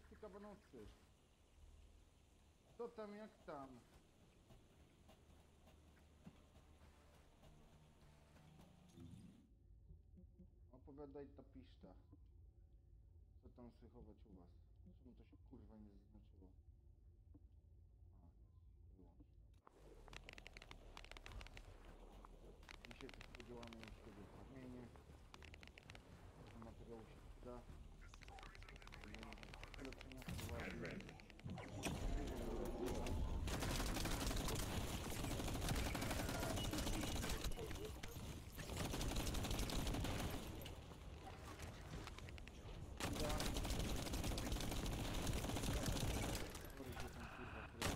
kabanosy. Co tam, jak tam? Opowiadaj ta piszta. Co tam słychować u was? Czemu to się kurwa nie zaznaczyło? A, jest. Wyłącz. Dzisiaj też podziałamy jeśli chodzi o kamienie. Trochę materiału się przyda. Ulepszenia wprowadzi. Sorry, że tam kurwa tyle.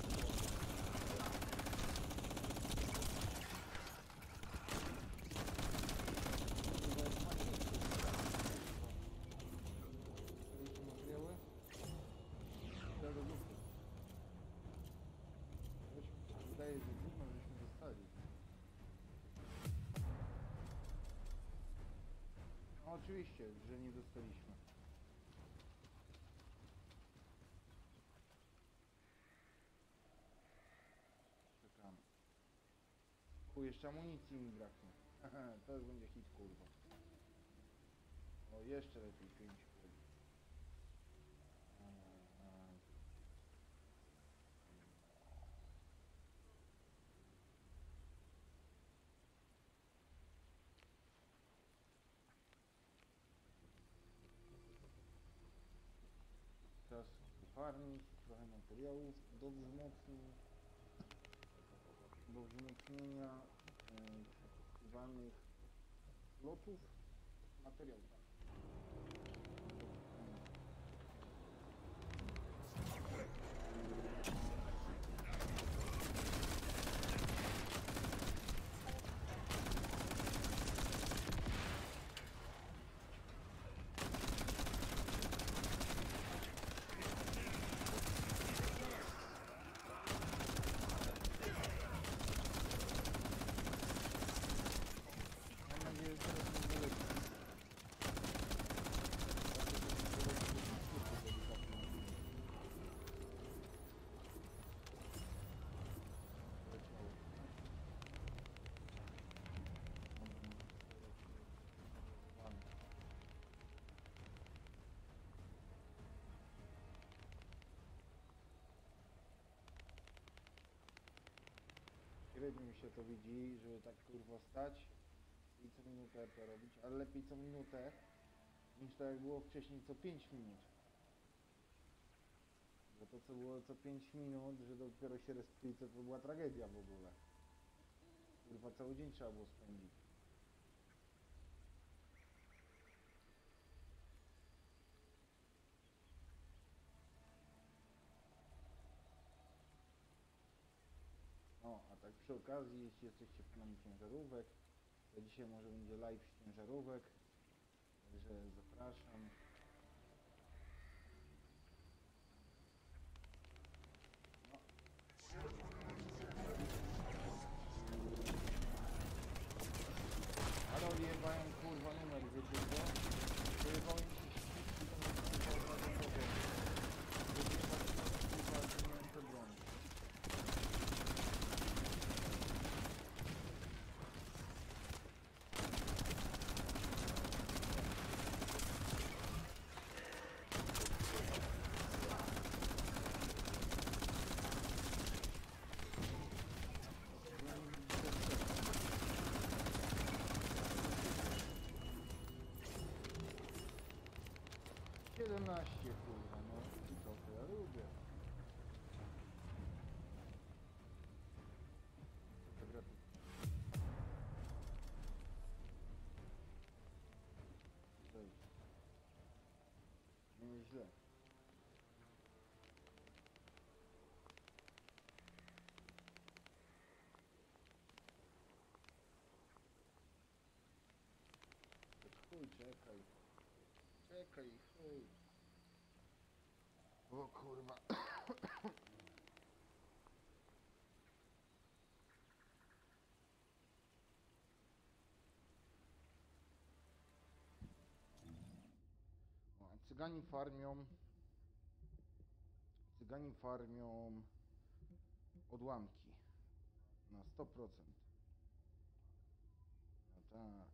Mieliśmy materiały? Ja do lufy. Coś mi się wydaje, że gówno żeśmy dostali. No oczywiście, że nie dostaliśmy. Czekamy. Chuj, jeszcze amunicji mi braknie. to będzie hit, kurwa. O, jeszcze lepiej 5 kul. Teraz farmić, trochę materiałów do wzmocnień, do wzmocnienia e, lotów materiałów. Mam nadzieję, że teraz nie wyleci. Średnio się to widzi, żeby tak kurwa stać i co minutę to robić, ale lepiej co minutę niż tak jak było wcześniej co 5 minut. Bo to co było co 5 minut, że dopiero się respiły, to, to była tragedia w ogóle. Kurwa cały dzień trzeba było spędzić. O, a tak przy okazji, jeśli jesteście fanami ciężarówek, to dzisiaj może będzie live z ciężarówek, także zapraszam. 18 kurwa, no i to co ja lubię. To gra tu. Nie źle. Chuj, czekaj. Czekaj, chuj. O kurwa. Cygani farmią Cygani farmią odłamki. Na 100%. No tak.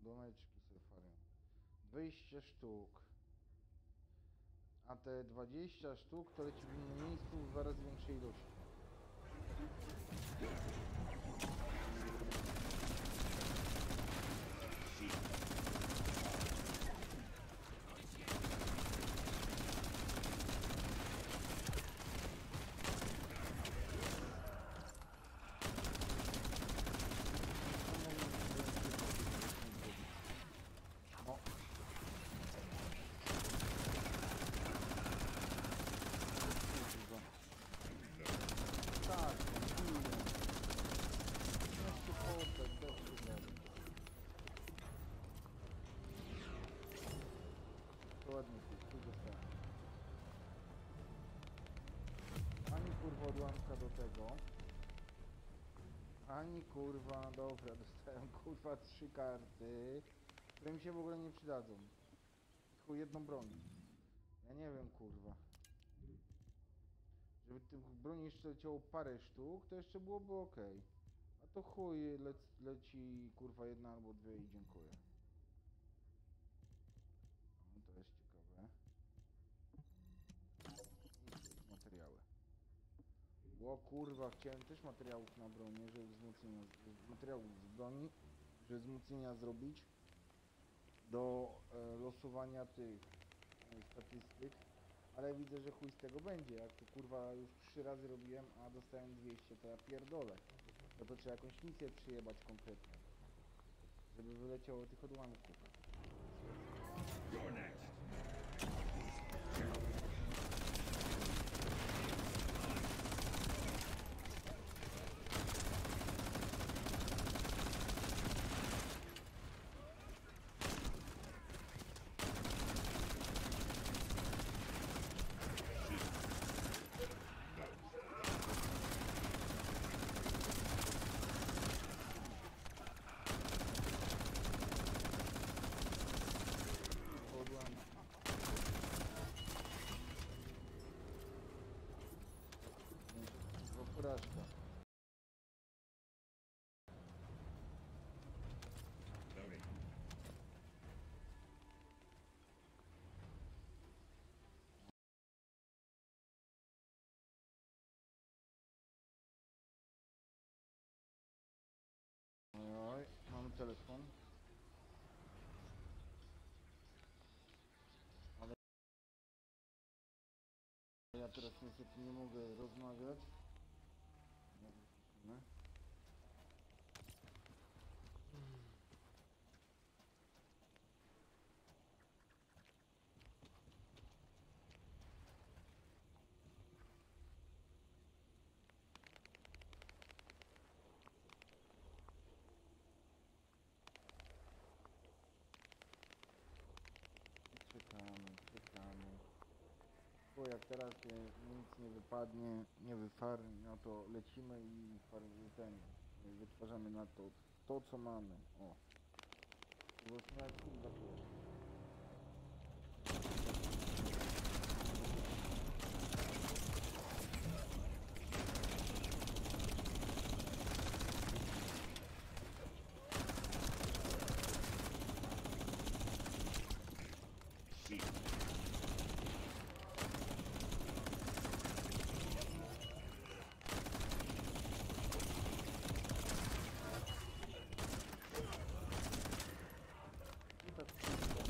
Odłameczki sobie farmią. 20 sztuk. A te 20 sztuk to leci w innym miejscu w zaraz większej ilości. O. Kurwa. Tak, chwilę. Jeszcze potem, dobrze, dobrze. To ładnie tu, tu dostałem. Ani kurwa odłamka do tego. Ani kurwa, dobra, dostałem kurwa trzy karty, które mi się w ogóle nie przydadzą. Tylko jedną broń. Ja nie wiem kurwa. Żeby tych broni jeszcze leciało parę sztuk, to jeszcze byłoby ok. A to chuj, lec, leci kurwa jedna albo dwie i dziękuję. No to jest ciekawe. I materiały. O kurwa, chciałem też materiałów na bronię, żeby wzmocnienia, materiałów z broni, żeby wzmocnienia zrobić do e, losowania tych e, statystyk, ale widzę, że chuj z tego będzie, jak to kurwa już trzy razy robiłem, a dostałem 200, to ja pierdolę. No to trzeba jakąś misję przyjebać konkretnie, żeby wyleciało tych odłamków. You're next. Ale ja teraz niestety nie mogę rozmawiać. No, jak teraz nie, nic nie wypadnie, nie wyfarmi, no to lecimy i wytwarzamy na to, to co mamy. O. Bo jest. Sheep. I tak kurwa.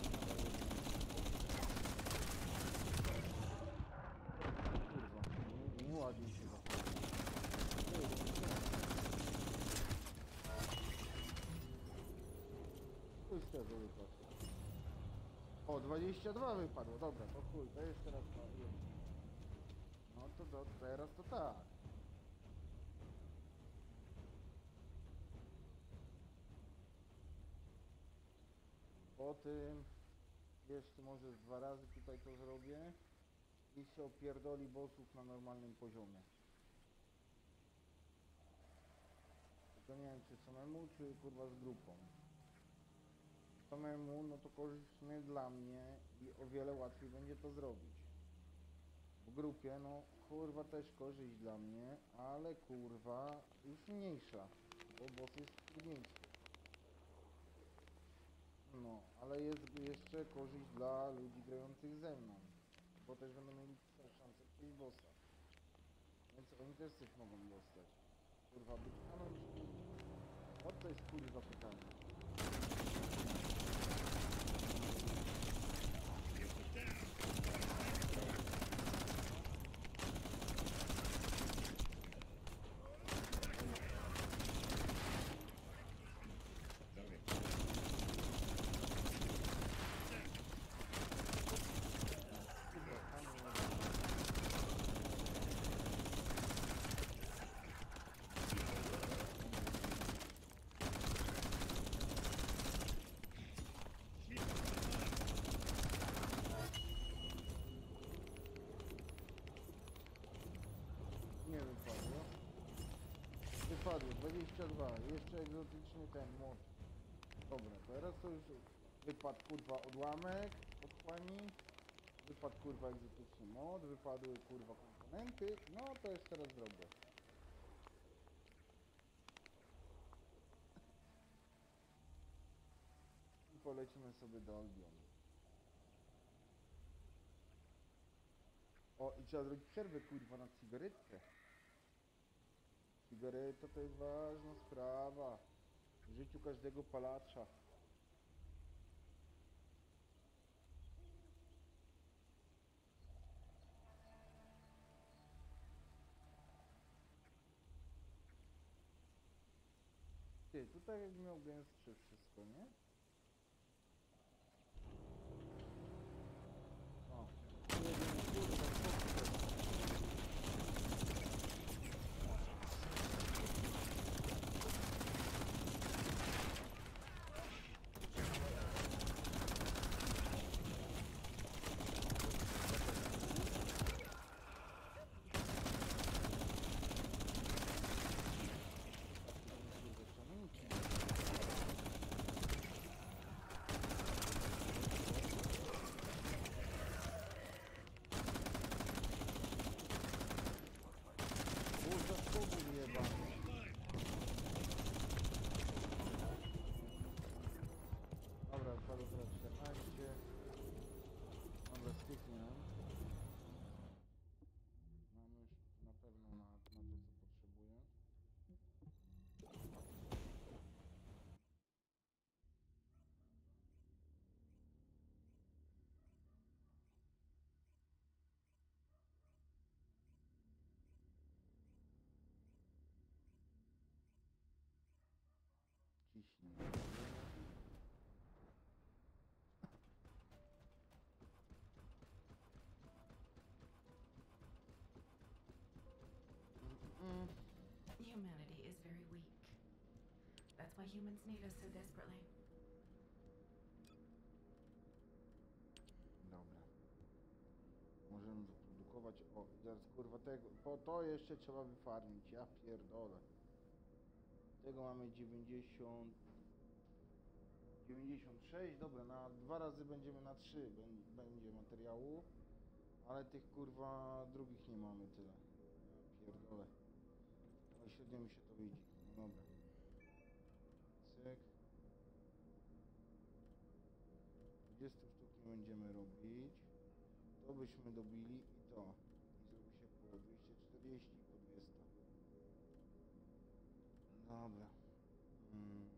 Kurwa, nie, nie ładnie się zachowuje. Tego wypadło. O, 22 wypadło, dobra, to chuj, to jest teraz na No to, to teraz to tak. Po tym jeszcze może dwa razy tutaj to zrobię i się opierdoli bossów na normalnym poziomie. Tylko nie wiem czy samemu, czy kurwa z grupą. Samemu, no to korzystnie dla mnie i o wiele łatwiej będzie to zrobić. w grupie, no kurwa też korzyść dla mnie, ale kurwa już mniejsza, bo boss jest trudniejszy. No, ale jest jeszcze korzyść dla ludzi grających ze mną, bo też będą mieli szansę przejść bossa. Więc oni też coś mogą dostać. Kurwa, być kanon czy nie? O to jest kurwa pytanie. Loading. Kurwa, kanon. Nie wypadło. Wypadło, 22, jeszcze egzotyczny ten mod. Dobra, teraz to już wypadł kurwa odłamek, odchłani, wypadł kurwa egzotyczny mod, wypadły kurwa komponenty, no to już teraz zrobię. I polecimy sobie do Albionu. O, i trzeba zrobić przerwę kurwa na cigaretkę. Cigareta to jest ważna sprawa w życiu każdego palacza. Ty, tutaj miał gęstsze wszystko, nie? O, tu jedziemy, kurwa, co tu Kurwa, skubów jebany. Dobra, odpadł teraz 14. Dobra, styknie nam. Mamy już na pewno na, na to, co potrzebuję. Ciśnij. Mm, Humanity is very weak. That's why humans need us so desperately. Dobra. Możemy wyprodukować. O, i teraz kurwa tego. Po to jeszcze trzeba wyfarmić. Ja pierdolę. Tego mamy 90. 96, dobra, na dwa razy będziemy na trzy bę- będzie materiału, ale tych kurwa drugich nie mamy tyle. Ja pierdolę. No średnio mi się to widzi. No dobra. Cyk. 20 sztuk nie będziemy robić. To byśmy dobili i to. I zrobi się po 240 i po 200. Dobra. Mm,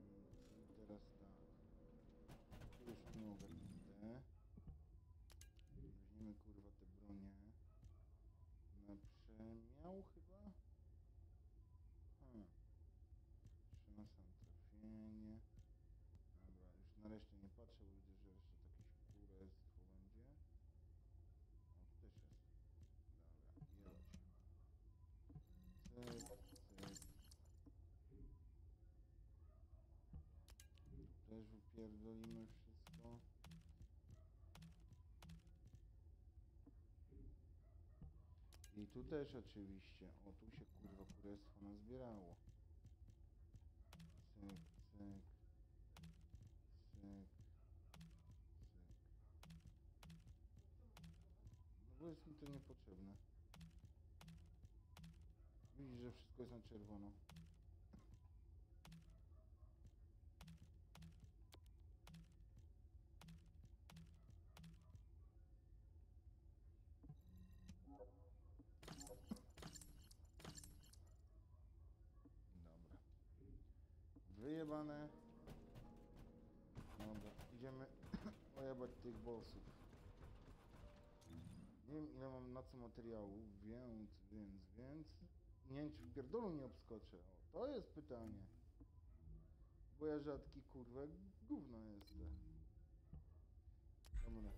i teraz tak. Tu już mamy ogarnięte. Weźmiemy kurwa te bronie. Na przemiał chyba? Hmm. Jeszcze na sam trafienie. Dobra, już na resztę nie patrzę, bo widzę, że jeszcze jakieś kurestwo będzie. O, tu też jest. Dobra, jebać. Cyk, cyk. Tu też wypierdolimy wszystko. I tu też oczywiście. O, tu się kurwa kurestwo nazbierało. Cyk, cyk. Cyk. Cyk. No bo Dlaczego jest mi to niepotrzebne? Widzisz, że wszystko jest na czerwono. Dobra. Wyjebane. Dobra, idziemy ojebać tych bossów. Nie wiem co materiału, więc, więc, więc... Nie w pierdolu nie obskoczę. O, to jest pytanie. Bo ja rzadki kurwę gówno jestem. Dobra.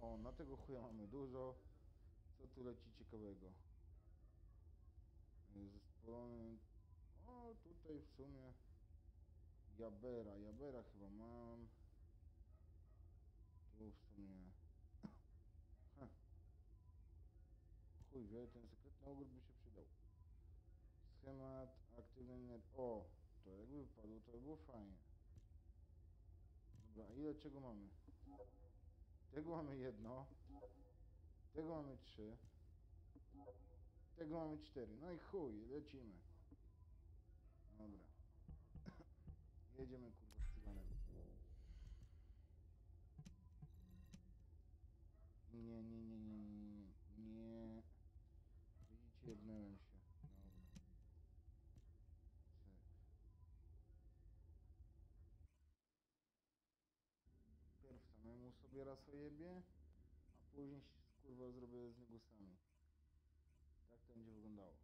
O, na tego chuja mamy dużo. Co tu leci ciekawego? Zespolony... O, tutaj w sumie... Jabera, Jabera chyba mam. Tu w sumie... Heh. Wie, ten sekretny ogród by się przydał. Schemat aktywny. O, to jakby wypadło, to by było fajnie. Dobra, ile czego mamy? Tego mamy jedno. Tego mamy trzy. Tego mamy cztery. No i chuj, lecimy. Dobra. Jedziemy kurwa sobie raz ojebie, a później kurwa zrobię z niego sami. Tak to będzie wyglądało.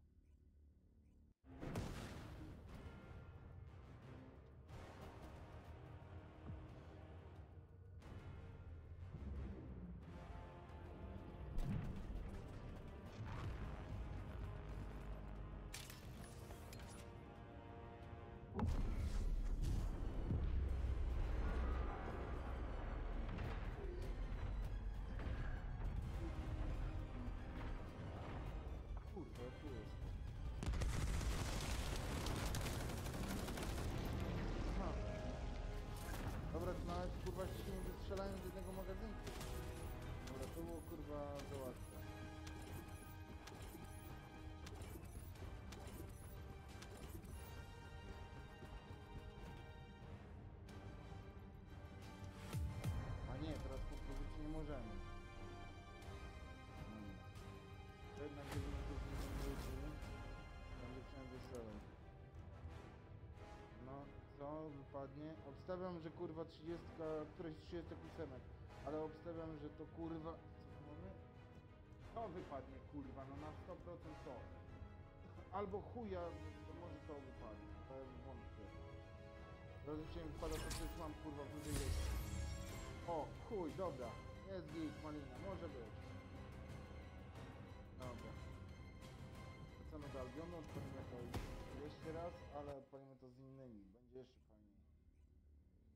Kurwa za łatwe. A nie, teraz powtórzyć nie możemy. Hmm. To jednak będziemy to ludzi. Będzie przynajmniej wesoło. No, co wypadnie? Obstawiam, że kurwa 30, któreś 30 ósemek. Ale obstawiam, że to kurwa... To wypadnie kurwa, no na 100% to. Albo chuja, to może to wypadnie. To wątpię. Mi wpada to, już mam kurwa w dużej ilości. O, chuj, dobra. Jest git, malina, może być. Dobra. Wracamy do Albionu, odpalimy to jeszcze raz, ale odpalimy to z innymi. Będzie jeszcze fajniej.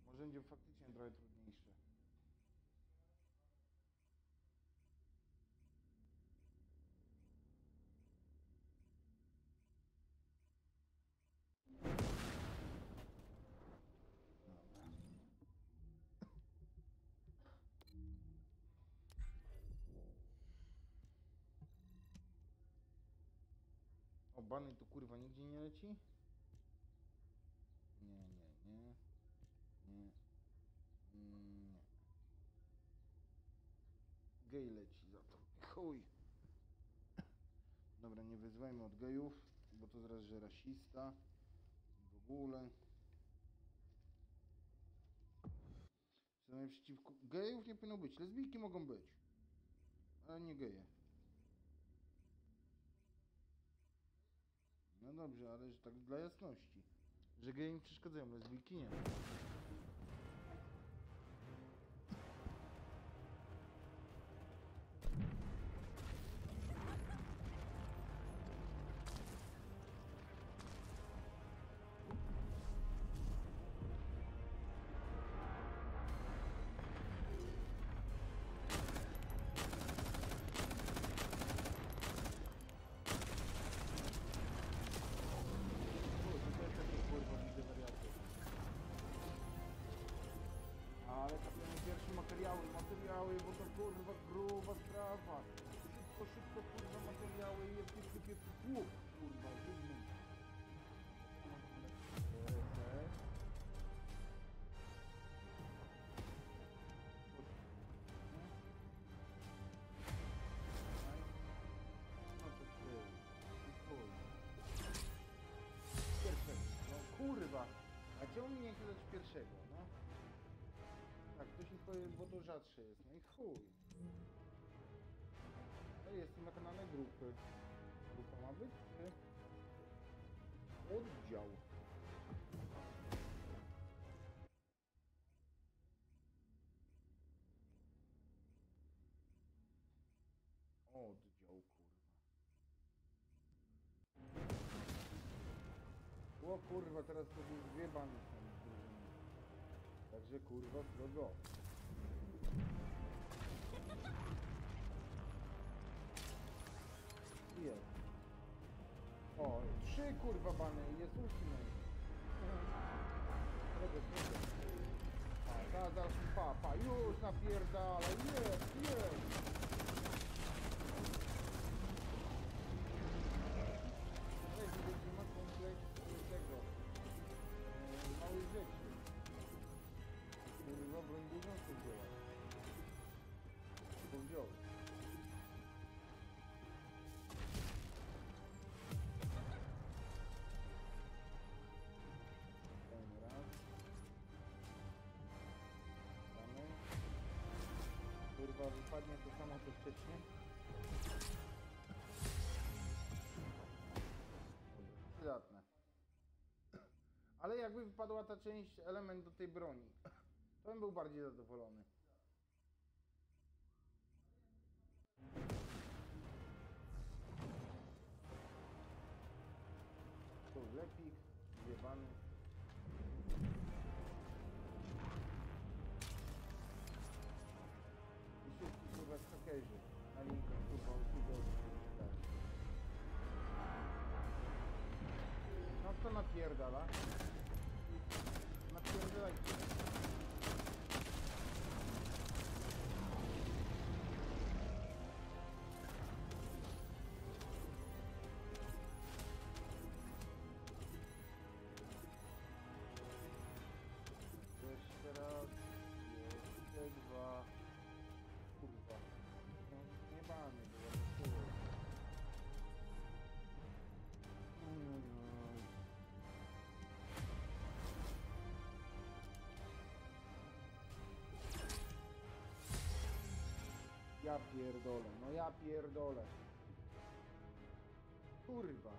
Może będzie faktycznie trochę trudniejsze. Bany tu kurwa nigdzie nie leci? Nie, nie, nie. Nie. Nie. Gej leci za to. Chuj. Dobra, nie wyzwajmy od gejów, bo to zaraz, że rasista. W ogóle. Co przeciwko... Gejów nie powinno być. Lesbijki mogą być. Ale nie geje. No dobrze, ale że tak dla jasności. Że geje im przeszkadzają, lesbijki nie. materiały, materiały, bo to kurwa gruba sprawa. Szybko, szybko kurwa materiały i jakiś sypie płuch kurwa, dumny. No, kurwa, a gdzie on mnie nie pierwszego? Bo to rzadsze jest, no i chuj. No jestem na kanale grupy. Grupa ma być, czy? Oddział. Oddział, kurwa. O kurwa, teraz to już dwie bandy są. Także kurwa, drogo. Jest. O, trzy kurwa bany, jest ultimate. Drogo, drogo. A, zaraz, zaraz, pa, pa, już napierdala, jest, jest. Widać, że ma kompleks tego, małych rzeczy. Kurwa, broń dużą chce wzięła. Kurwa, wypadnie to samo wcześniej. Przydatne. Ale jakby wypadła ta część, element do tej broni, to bym był bardziej zadowolony. Ja pierdolę, no ja pierdolę. Kurwa.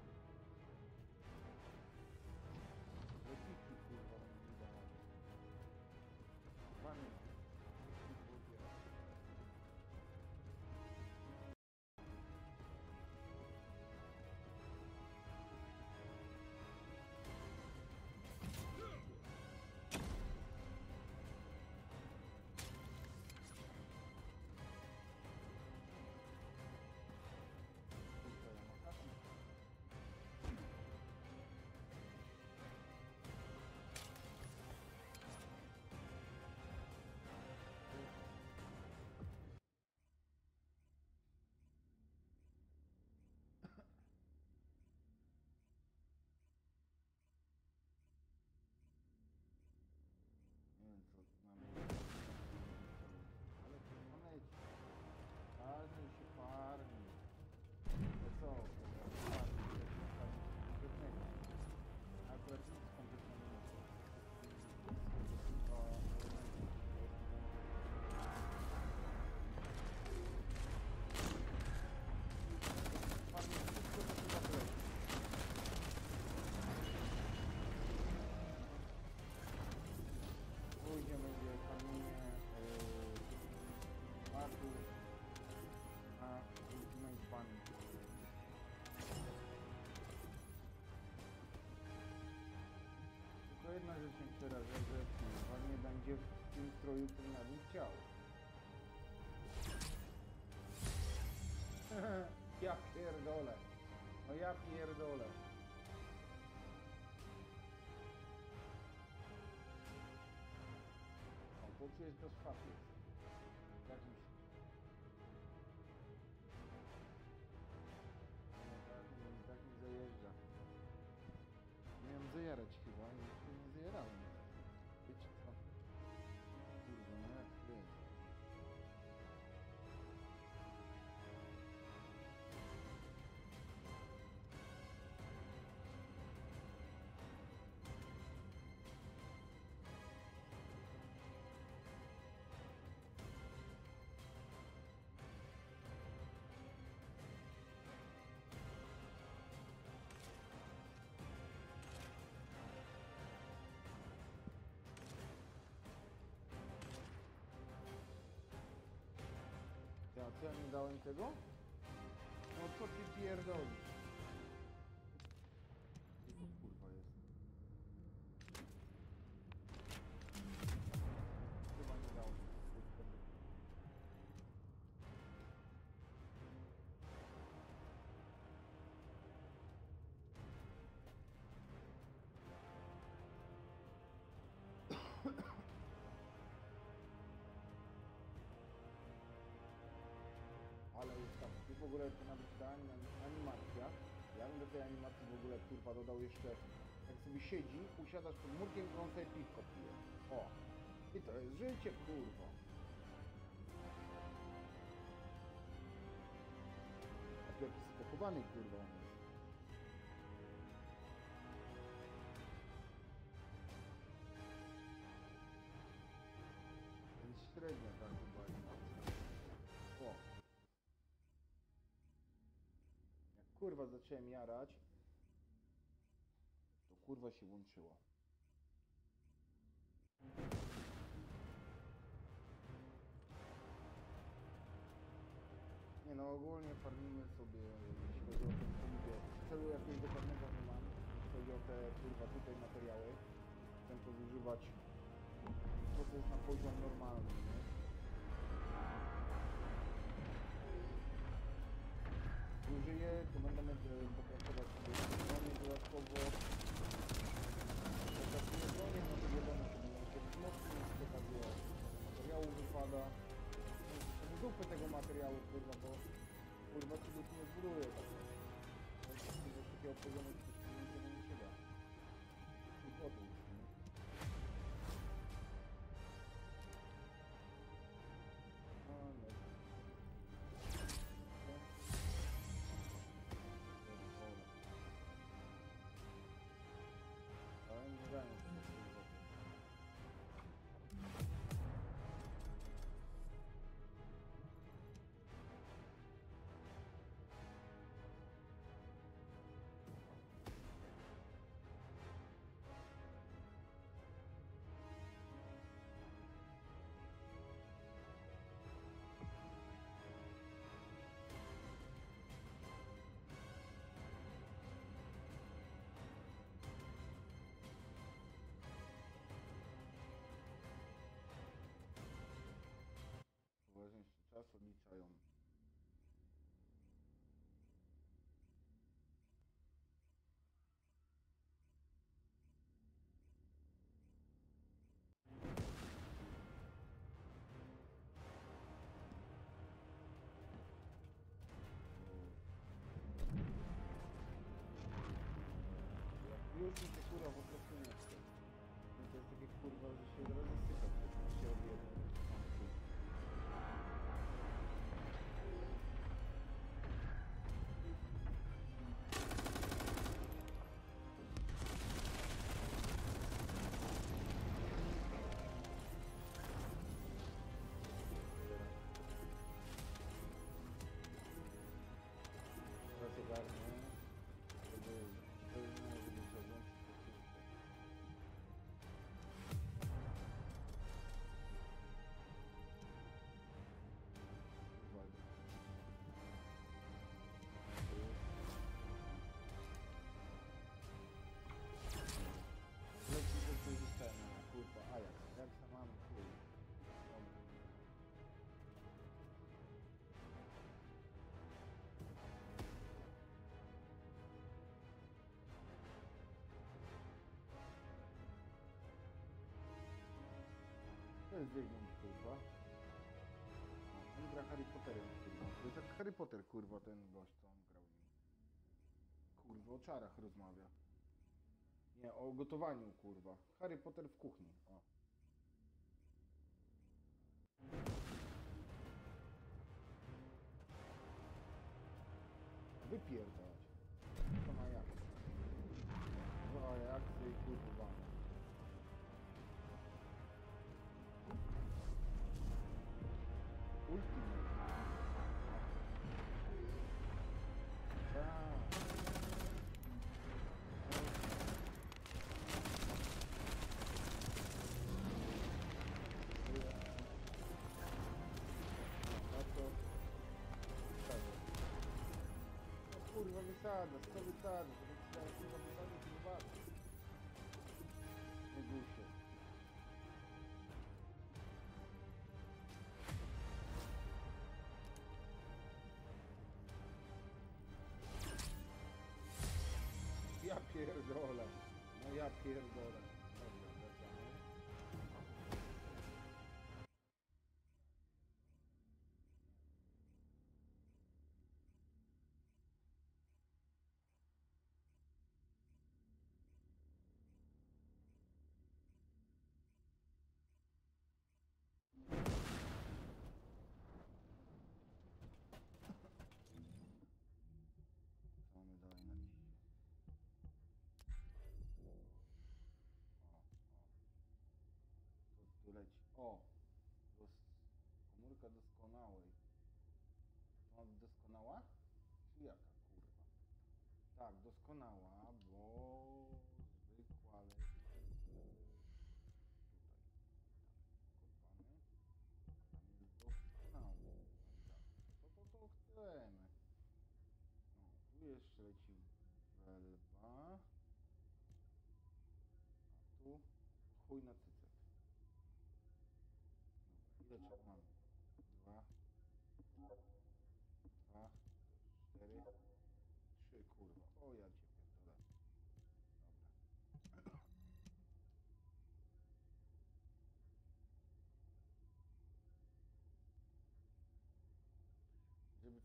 Przeraża, że pan nie będzie w tym stroju, którym ja bym chciał. ja pierdolę. No ja pierdolę. O, czy jest bez szafy. Co ja nie dałem tego? No co ty pierdolisz? W ogóle to nawet ta anim- animacja, ja bym do tej animacji w ogóle kurwa dodał jeszcze, jak sobie siedzi, usiadasz pod murkiem i on sobie piwko pije. O! I to jest życie kurwa. A tu jakiś kurwa on jest. Kurwa zacząłem jarać, to kurwa się włączyło. Nie no, ogólnie farmimy sobie, jeśli chodzi o ten poliwie, celu jakiegoś dokładnego nie mam, jeśli chodzi o te kurwa tutaj materiały. Chcę to zużywać to, jest na poziom normalny, nie? Użyję, to będziemy e, popracować sobie w stronie dodatkowo. Zaczniemy bronię, no to wiadomo, że będziemy się wzmocnić, z okazji materiału wypada. No, z dupy tego materiału, kurwa, bo kurwa ci nie zbuduje tak. Takiego poziomu, jeszcze czas odliczają. Jak Już Jest wygląd, kurwa. No, on gra Harry Potterem, kurwa. To jest jak Harry Potter, kurwa, ten gość, co on grał. Kurwa, o czarach rozmawia. Nie, o gotowaniu, kurwa. Harry Potter w kuchni. Kurwa wysada, co wysada? To tak kurwa wysadzę, to O! Dos komórka doskonałej. To ma być doskonała? Czy jaka kurwa? Tak, doskonała,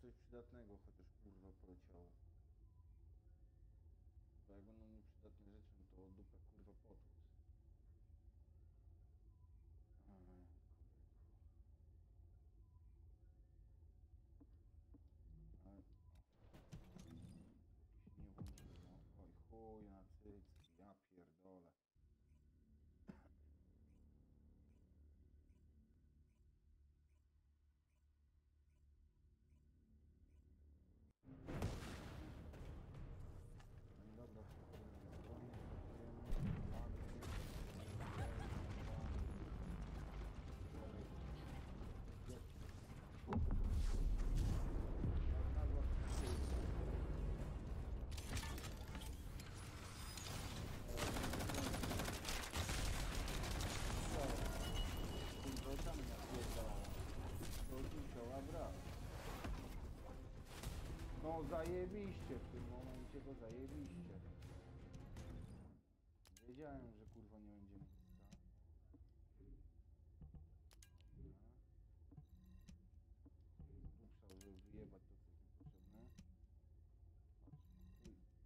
coś przydatnego chociaż kurwa poleciało. Bo jak będą nieprzydatne rzeczy, no to dupę kurwa potłuc. Aj, kolejku. Ale, o. Póki się nie włączyło. Oj chuj na cycki, ja pierdolę. No i dobra, przechodzimy z broni, przechodzimy, ładnie, No zajebiście w tym momencie, to zajebiście. Wiedziałem, że kurwa nie będzie miejsca. Dobra. Upsał, żeby wyjebać to, co jest niepotrzebne.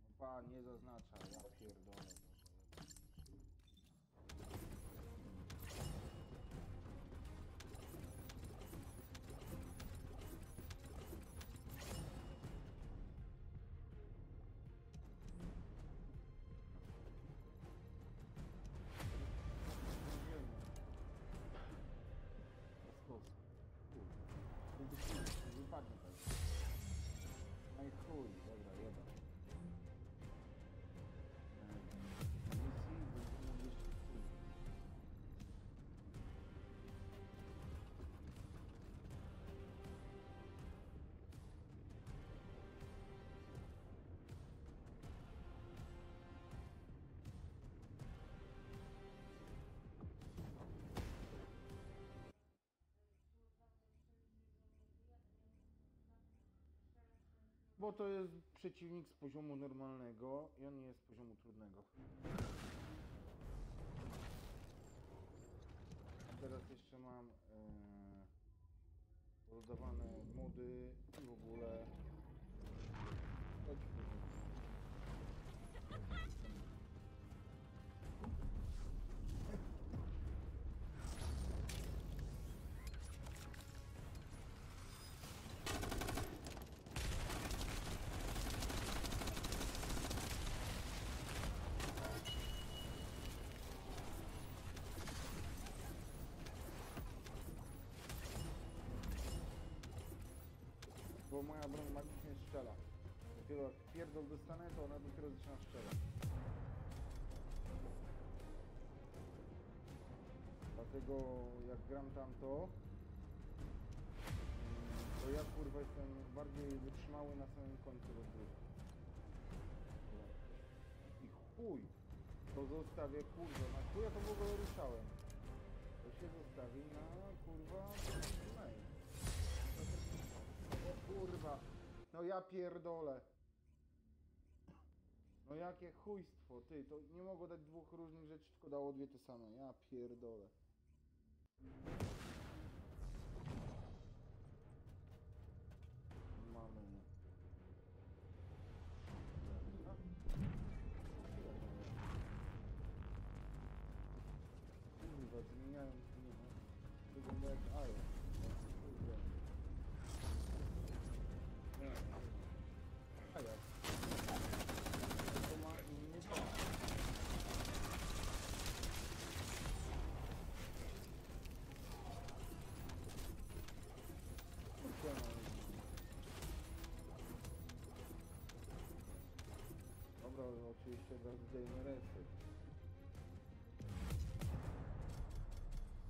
No pa, nie zaznacza, Bo to jest przeciwnik z poziomu normalnego i on nie jest z poziomu trudnego. A teraz jeszcze mam e, mody i w ogóle. Moja broń magicznie strzela. Dopiero jak pierdol dostanę, to ona dopiero zaczyna strzelać. Dlatego jak gram tamto, mm, to ja kurwa jestem bardziej wytrzymały na samym końcu rozgrywki. I chuj! To zostawię kurwa, na chuja to w ogóle ruszałem. To się zostawi na kurwa kurwa! No ja pierdolę! No jakie chujstwo, ty, to nie mogło dać dwóch różnych rzeczy, tylko dało dwie te same. Ja pierdolę. Oczywiście zdejmę reset.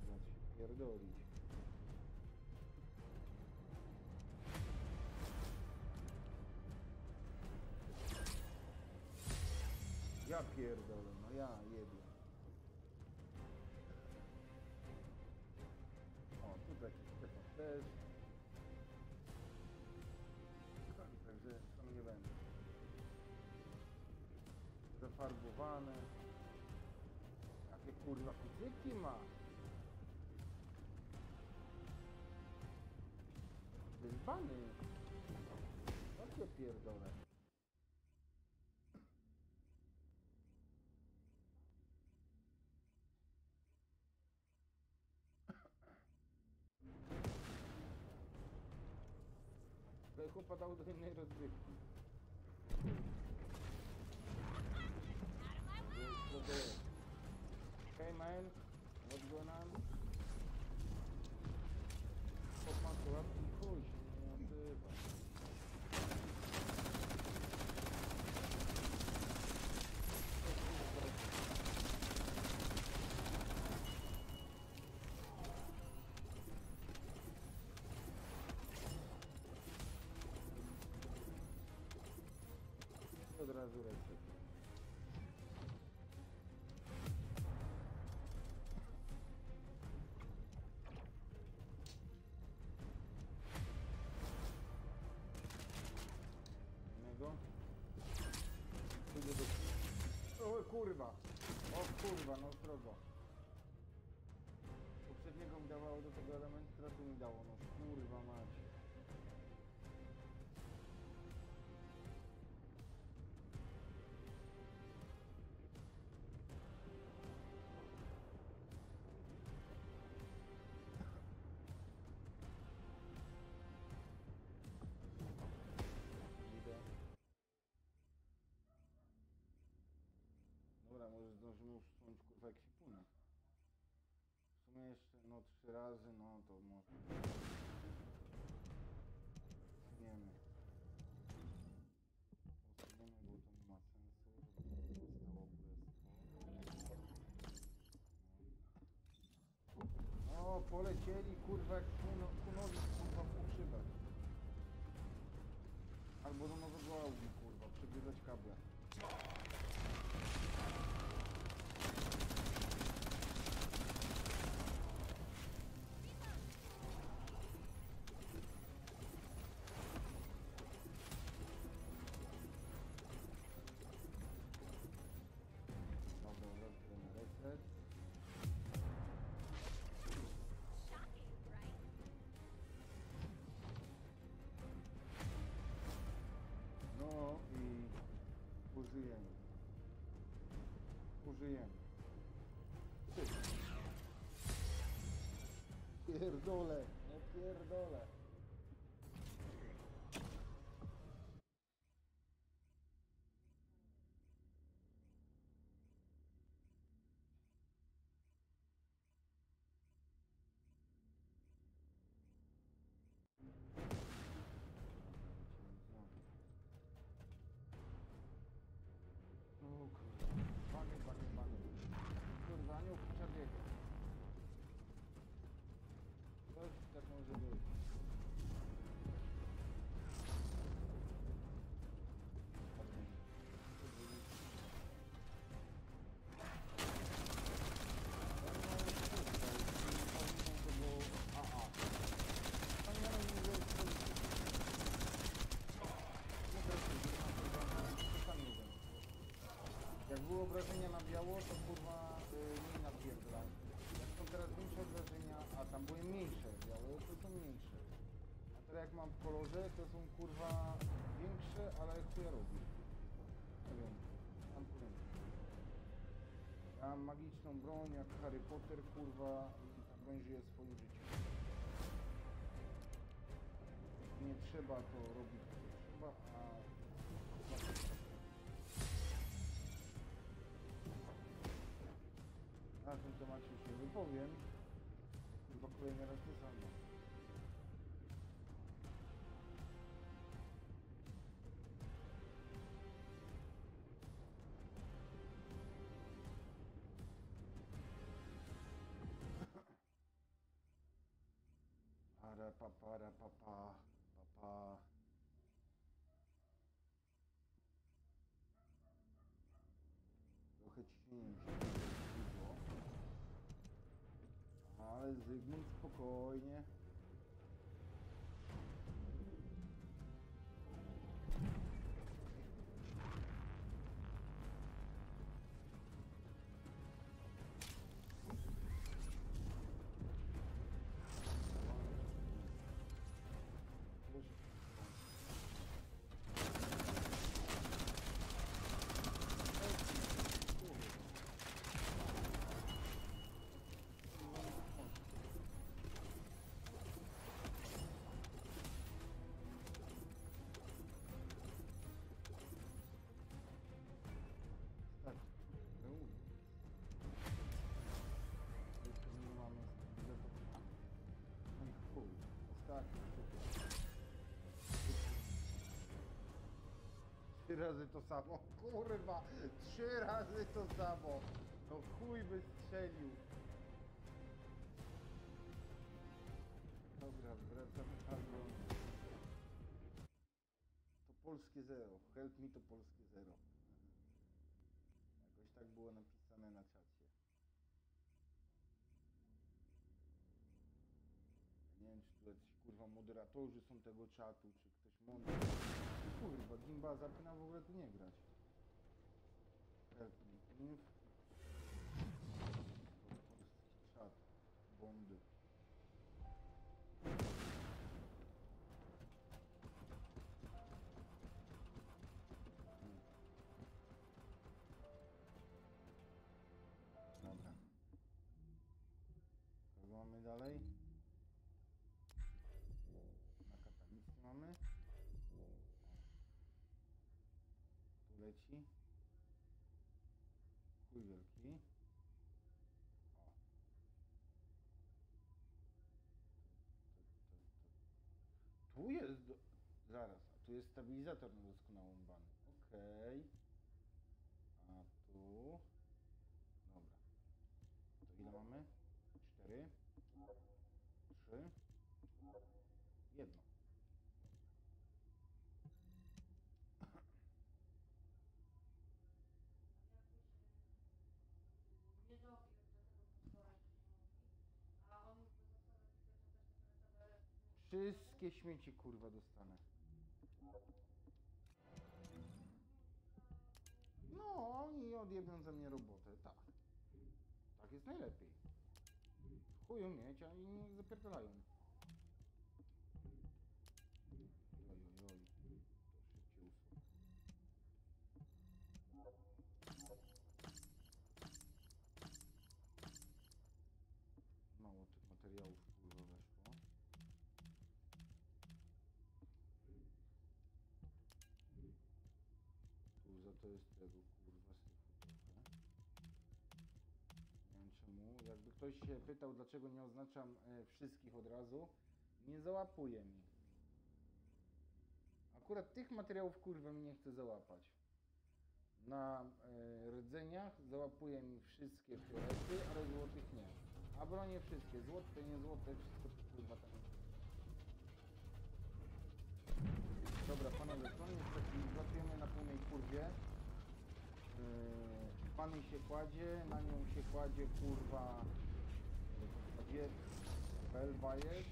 Znaczy się pierdolić. Ja pierdolę, no ja Zafarbowane. Jakie kurwa kucyki ma. Wyzbany. Jakie pierdolę. Ale chłopa dał do innej rozgrywki. Więc co to jest? Hey man, what's going on? Chłop ma tu łapki i chuj się nie kurwa! O kurwa, no strogo. Poprzedniego mi dawało do tego elementu, teraz mi dało, no zdążymy usunąć kurwa ekwipunek. W sumie jeszcze no trzy razy, no to może. Usuniemy. Usuniemy, bo to nie ma sensu, żeby zostało No, polecieli kurwa jak kuno, kunowi kurwa w pokrzywę. Albo do nowego Audi kurwa, przegryzać kable. Użyjemy. Ty. Pierdole, obrażenia na biało, to kurwa yy, nie napierdla. Jak są teraz większe obrażenia, a tam były mniejsze białe, to są mniejsze. A teraz jak mam w kolorze, to są kurwa większe, ale chuja robi. Nie wiem, tam. Ja mam magiczną broń, jak Harry Potter, kurwa, i broń żyje swoim życiem. Nie trzeba to robić Chyba kolejny raz to samo. Para pa para pa pa pa pa. Trochę ciśnienie mi się zbliżyło. Ale Zygmunt spokojnie. Super. Trzy razy to samo, kurwa, trzy razy to samo. No chuj by strzelił. Dobra, wracamy albo... To polskie zero, help me to polskie zero. Jakoś tak było napisane na czacie. Nie wiem, czy tu jacyś kurwa moderatorzy są tego czatu, czy ktoś mądry. Kurwa, Gimba zapina w ogóle tu nie grać. Help me. Czat. Bondy. Dobra. Kogo mamy dalej? Leci. Wielki. O. Tu, jest... Zaraz, tu jest stabilizator na doskonałą banę. Okej. A tu... Dobra. To ile mamy? Cztery. Trzy. Jedno. nie dobił do tego potwora, a on dostał natychmiast Wszystkie śmieci kurwa dostanę. No, oni odjebią ze mnie robotę, tak. Tak jest najlepiej. W chuju mieć, a inni zapierdalają. Oj, oj, oj. To szybciej usuń. Mało tych materiałów kurwa weszło. Tu za to jest tego kurwa. Nie wiem czemu. Jakby ktoś się pytał dlaczego nie oznaczam e, wszystkich od razu, nie załapuje mi. Akurat tych materiałów kurwa mi nie chce załapać. Na e, rdzeniach załapuje mi wszystkie fiolety, ale złotych nie. A bronie wszystkie, złote, nie złote, wszystko kurwa tam. Dobra, panowie, taki, latujemy na pełnej kurwie. Pany się kładzie, na nią się kładzie kurwa gdzie belba jest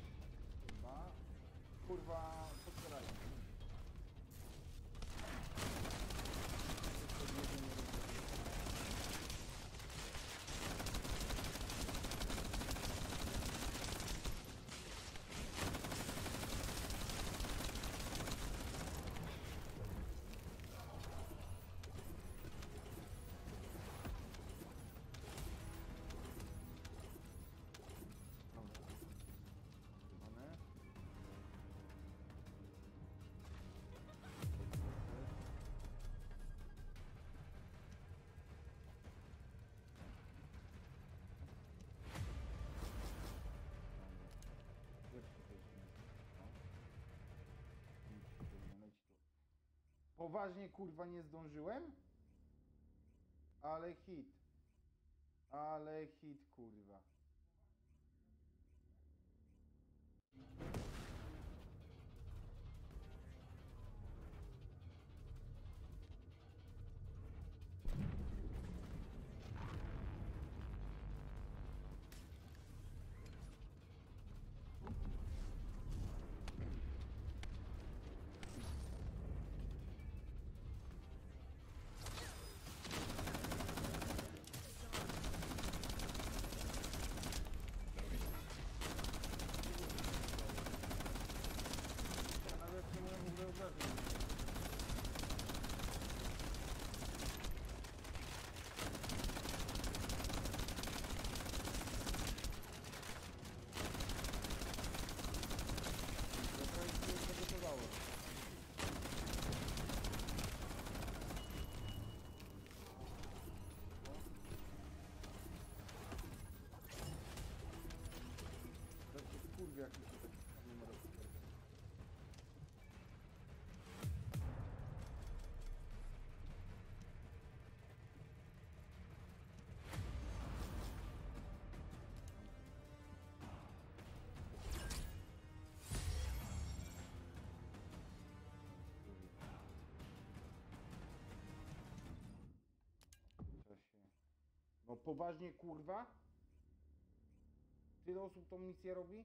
kurwa podbierają Poważnie kurwa nie zdążyłem? Ale hit. Ale hit kurwa. Tak kurwa, jak się taki nie ma się... No poważnie kurwa? Tyle osób tą misję robi?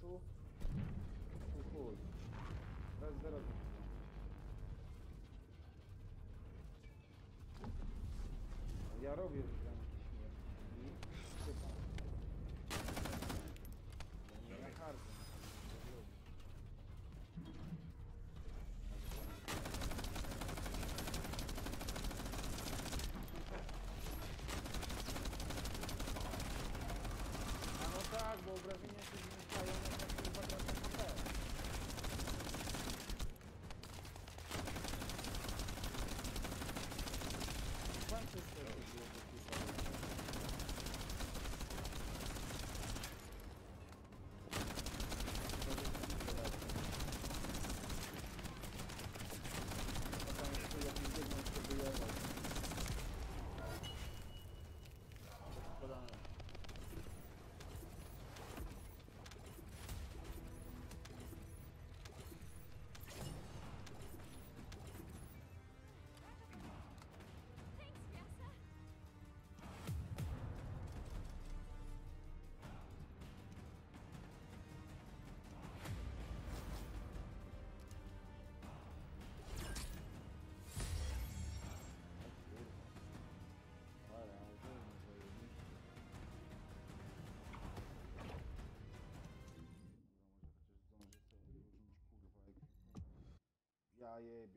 Czasu. Chuj. Zaraz. No Ja robię Ja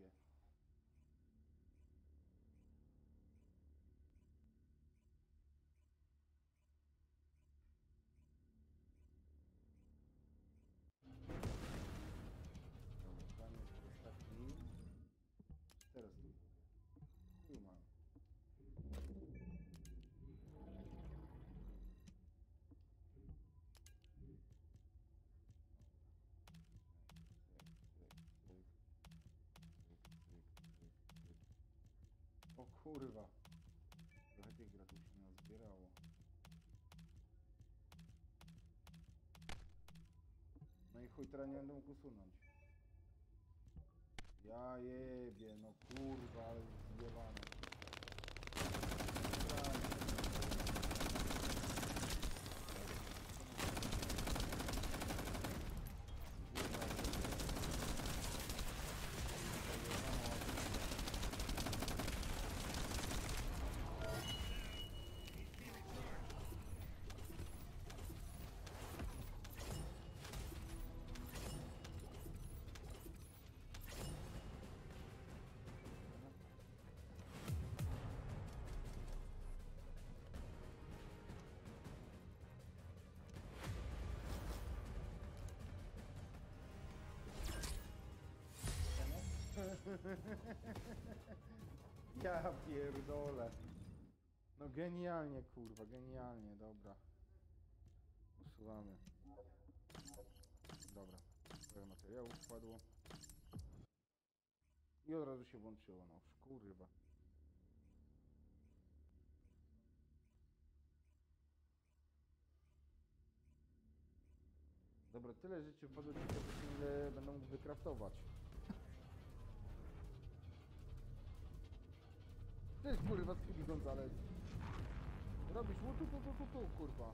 kurwa. Trochę tych gratów się nazbierało. No i chuj, teraz nie będę mógł usunąć. Ja jebie, no kurwa, ale zjebane. ja pierdolę. No genialnie, kurwa, genialnie, dobra. Usuwamy. Dobra, trochę materiału wpadło. I od razu się włączyło, no kurwa. Dobra, tyle życzy wpadło, ile będę mógł wykraftować. Gonzales. Robisz mu tu, tu, tu, tu, tu, kurwa.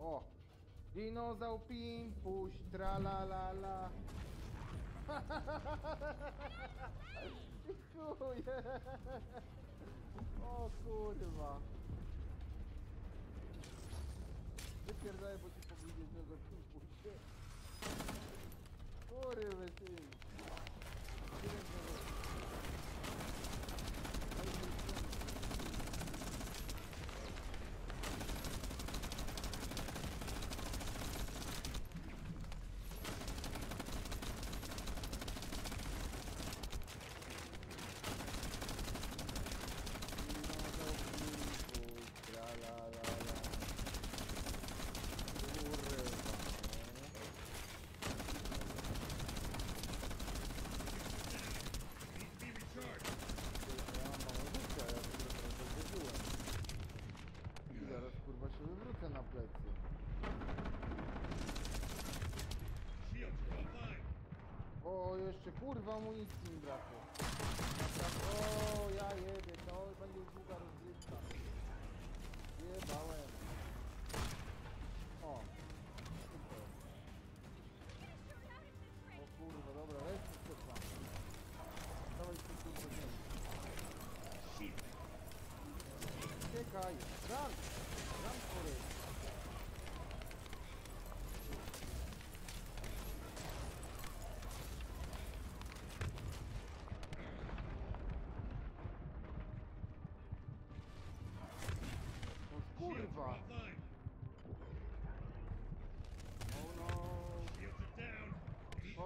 O! Dinozaur pimpuś, tra la la la. O kurwa. Wypierdolę, bo ci powiedzieć, że za pimpuś. Kurwy ty. Tyle znowu. Ej, mój syn. Needs to be recharged. Zaraz kurwa się wywrócę na plecy. Shields are offline. O, jeszcze kurwa amunicji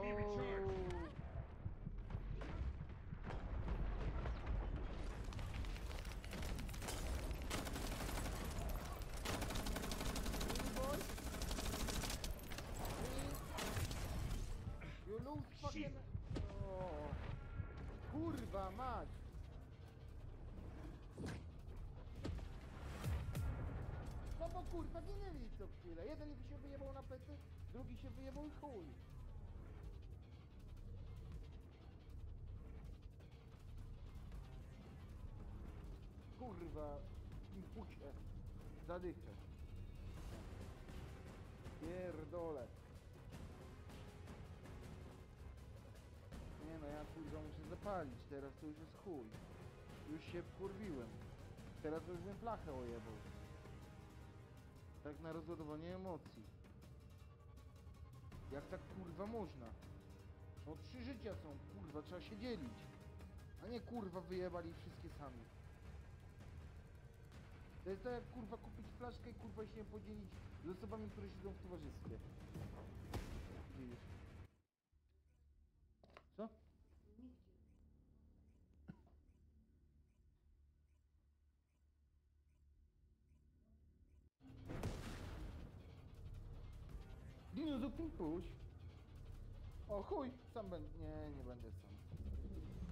You lose fucking... O, kurwa mać! No bo kurwa ginęli co chwilę. Jeden się wyjebał na plecy, drugi się wyjebał i chuj. Kurwa impusie zadychę. Pierdolę. Nie no, ja kurwa muszę zapalić, teraz to już jest chuj. Już się wkurwiłem. Teraz już bym plachę ojebał. Tak na rozładowanie emocji. Jak tak kurwa można? No trzy życia są, kurwa, trzeba się dzielić. A nie kurwa wyjebali wszystkie sami. To jest tak jak kurwa kupić flaszkę i kurwa się podzielić z osobami, które siedzą w towarzystwie. Widzisz? Co? Nigdzie. Dinozo Pimpuś. O chuj, sam będę. Nie, nie będę sam.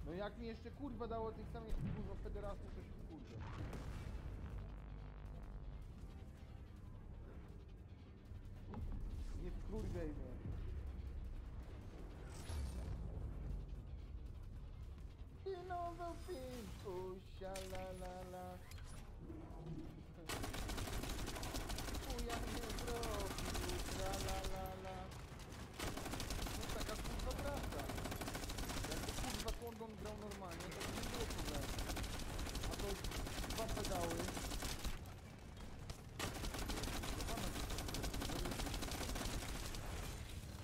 No jak mi jeszcze kurwa dało tych samych kurwa federastów, to się kurwa. Pimpuś, la la la. Chuja mnie zrobił, tra la la la. No taka kurwa prawda. Jakby kurwa Kondon grał normalnie, to by nie było problemu. A to dwa pedały.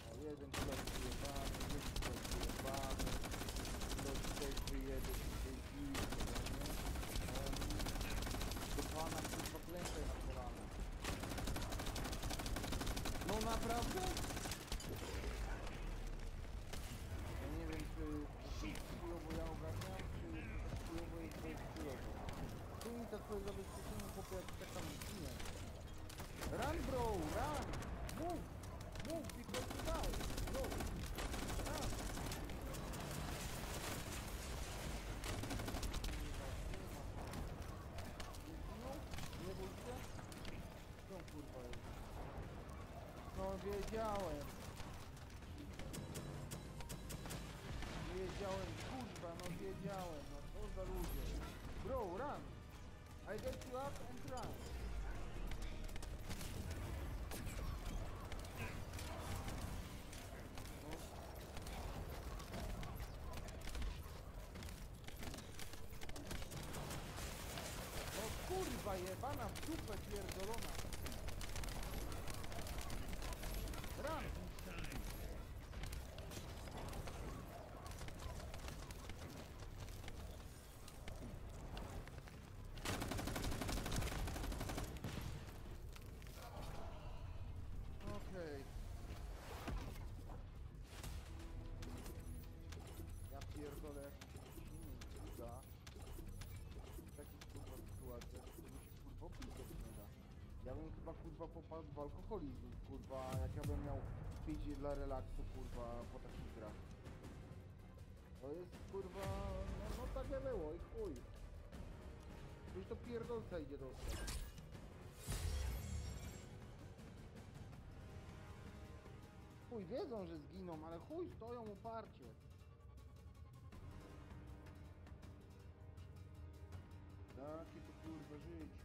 O, jeden klocz wyjebany, drugi klocz wyjebany. Ktoś też wyjebie z tej piłki, no nie? Do pana kurwa klęczę na kolana. No naprawdę? Ja nie wiem, czy czy chujowo ja ogarniam, czy chujowo jest to jest chujowo. Tu mi to twoje zabezpieczenie chłopie jak taka nie. Run bro, run! Move! Move because you die! Go! Run! No, nie bój się. Co kurwa jest? No wiedziałem. Wiedziałem, kurwa, no wiedziałem, no co za ludzie. Bro, run! I get you up and run. No. No kurwa jebana w dupę pierdolona. Ja bym chyba kurwa popadł w alkoholizm, kurwa, jak ja bym miał pić dla relaksu, kurwa, po takich grach. To jest kurwa, no, no tak nie było i chuj. Już to pierdolca idzie dostać. Chuj, wiedzą, że zginą, ale chuj, stoją uparcie. Takie to kurwa życie.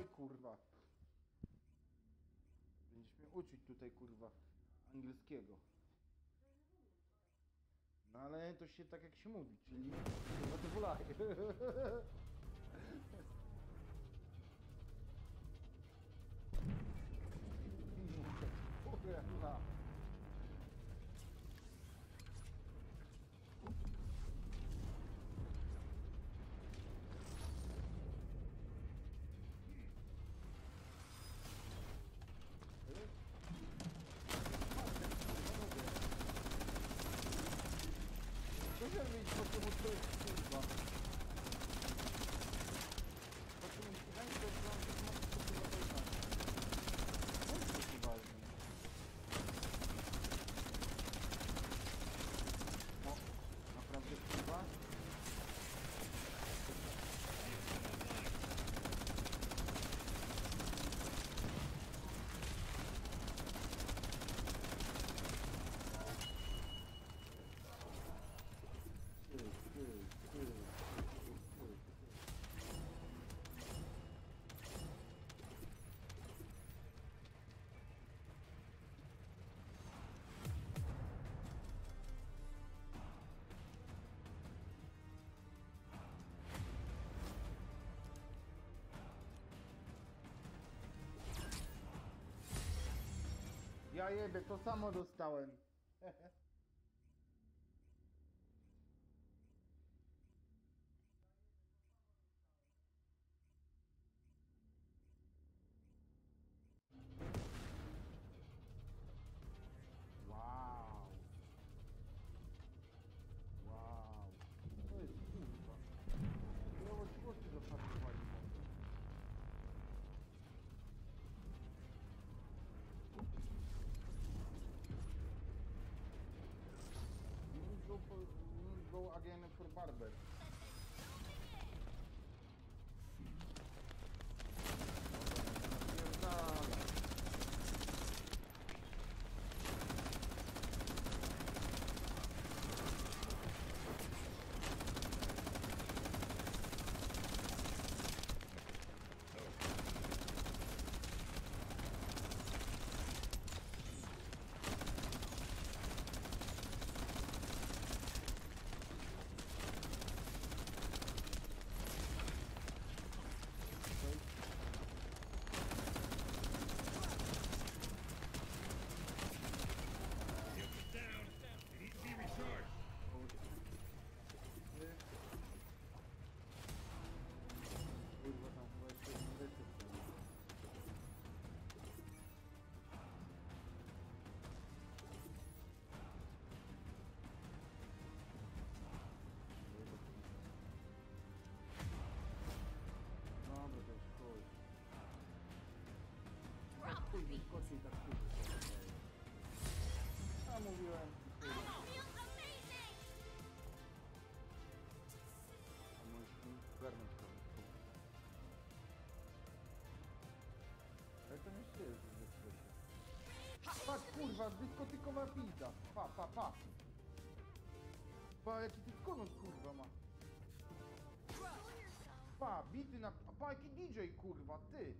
Ty dowolaj kurwa. Będziesz mnie uczyć tutaj kurwa angielskiego. No ale to się tak jak się mówi, czyli kurwa dowolaj. Kurwa. Ja jebie, to samo dostałem. I tak. A mówiłem. A mi zgarnąć to. To nie jest ze stresie. Patrz kurwa, dyskotykowa pizza. Pa, pa, pa. Pa, jaki ty konus kurwa ma. Pa, bity na... Pa, jaki DJ kurwa, ty.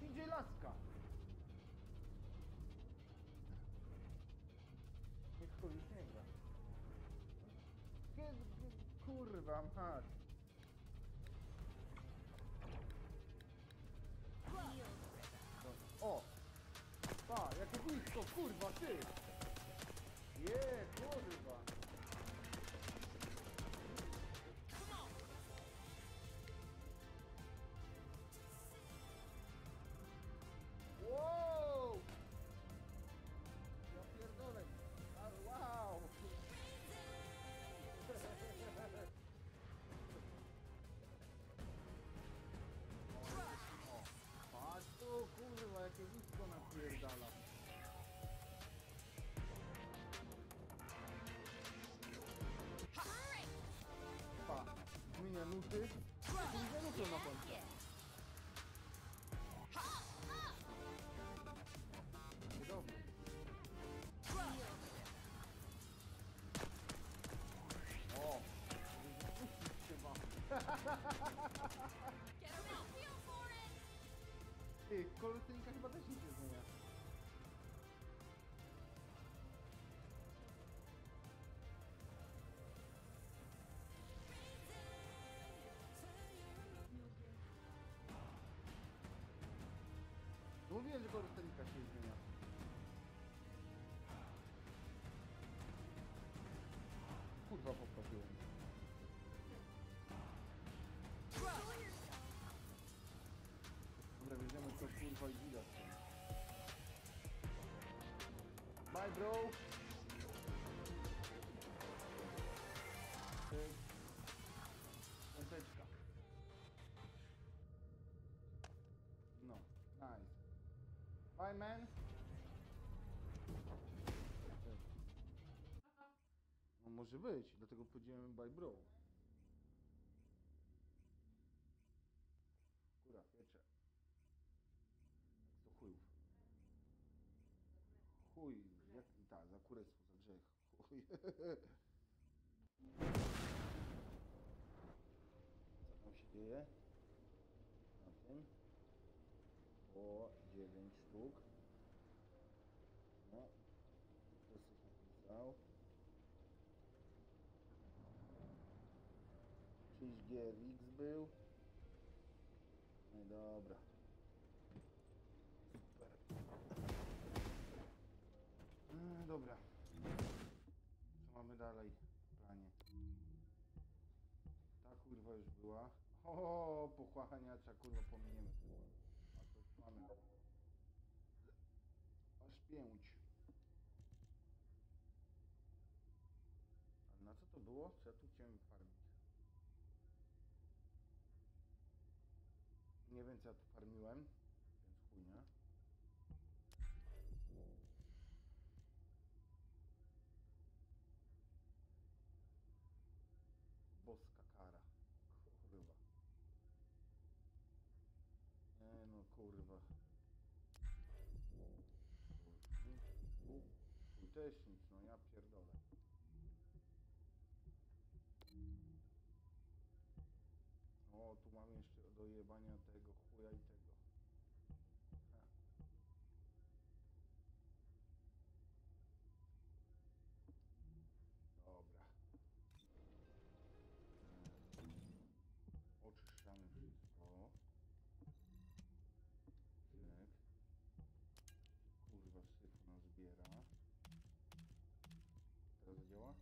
DJ Laska. Kie- Kurwa, mać. O! Pa, jakie blisko, kurwa, ty! Je, kurwa! Blisko napierdala. Pa, zmienia nuty. Zmienia nuty na końcu. Dobrze. O! Puścić się ma. Ty, kolor stylinga chyba też nic Mówiłem, że kolor stylinga się zmienia. Kurwa poprawiłem. Dobra, bierzemy to kurwa i widać. Bye bro! Bye man! No może być, dlatego powiedziałem bye bro. Kura, piecze. Jak to chujów. Chuj, jak, tak, za kurectwo, za grzech. Chuj. Co tam się dzieje? Na tym. Po 9 sztuk. No. To coś napisał. 6GRX był. No i dobra. Super. dobra. Co mamy dalej w planie? Ta kurwa już była. O, pochłaniacza kurwa pominiemy. A to już mamy. Aż pięć. Ale na co to było? Co ja tu chciałem farmić? Nie wiem co ja tu farmiłem, no ja pierdolę. O, tu mam jeszcze do jebania tego chuja i tego. Ha. Dobra. E, Oczyszczamy wszystko. Tak. Kurwa syfu nazbiera. Teraz działa?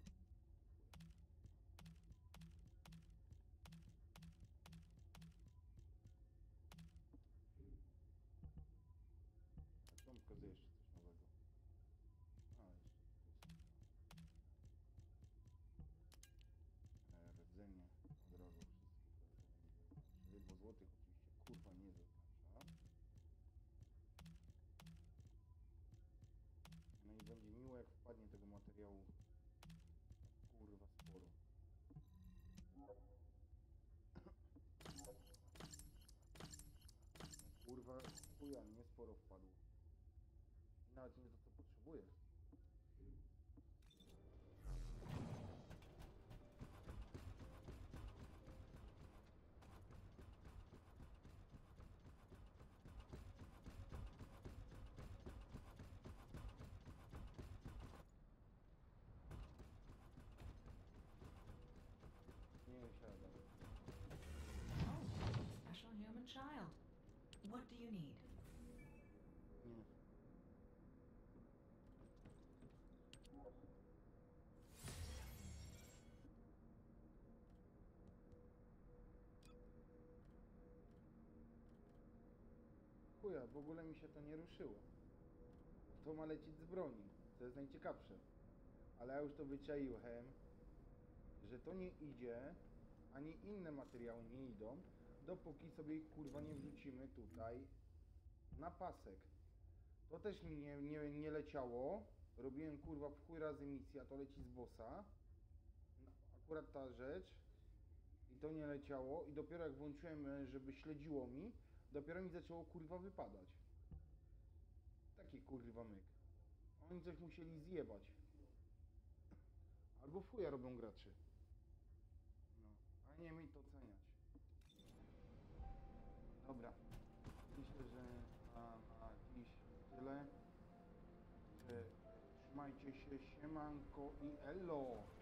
A co on pokazuje jeszcze coś nowego? A, jeszcze tu jest. E, rdzenie od razu wszystkie to będzie zaznaczyć. Bo złotych oczywiście kurwa nie zaznacza. No i będzie miło jak wpadnie tego materiału tak kurwa sporo. No kurwa chuja, nie sporo wpadło. I nawet nie to co potrzebuję. Nie siadam. Oh, child. What do you need? Nie. Chuja, w ogóle mi się to nie ruszyło. To ma lecieć z broni, co jest najciekawsze. Ale ja już to wyczaiłem, że to nie idzie, ani inne materiały nie idą, dopóki sobie ich kurwa nie wrzucimy tutaj na pasek. To też mi nie, nie, nie leciało. Robiłem kurwa w chuj razy misję, a to leci z bossa. No, Akurat ta rzecz. I to nie leciało. I dopiero jak włączyłem, e, żeby śledziło mi, dopiero mi zaczęło kurwa wypadać. Taki kurwa myk. Oni coś musieli zjebać. Albo w chuja robią graczy. No, a nie mi to oceniać. Dobra. Myślę, że na, na dziś tyle. Że Trzymajcie się, siemanko i elo!